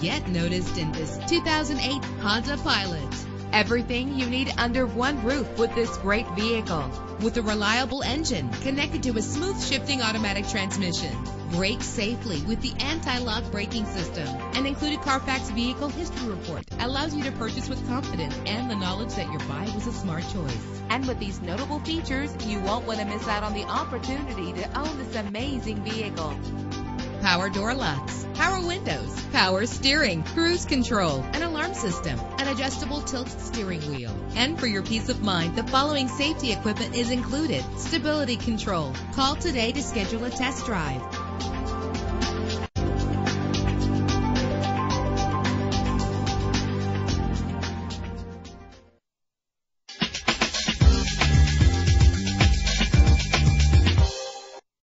Get noticed in this 2008 Honda Pilot. Everything you need under one roof with this great vehicle. With a reliable engine connected to a smooth shifting automatic transmission. Brake safely with the anti-lock braking system. An included Carfax vehicle history report allows you to purchase with confidence and the knowledge that your buy was a smart choice. And with these notable features, you won't want to miss out on the opportunity to own this amazing vehicle power door locks, power windows, power steering, cruise control, an alarm system, an adjustable tilt steering wheel. And for your peace of mind, the following safety equipment is included. Stability control. Call today to schedule a test drive.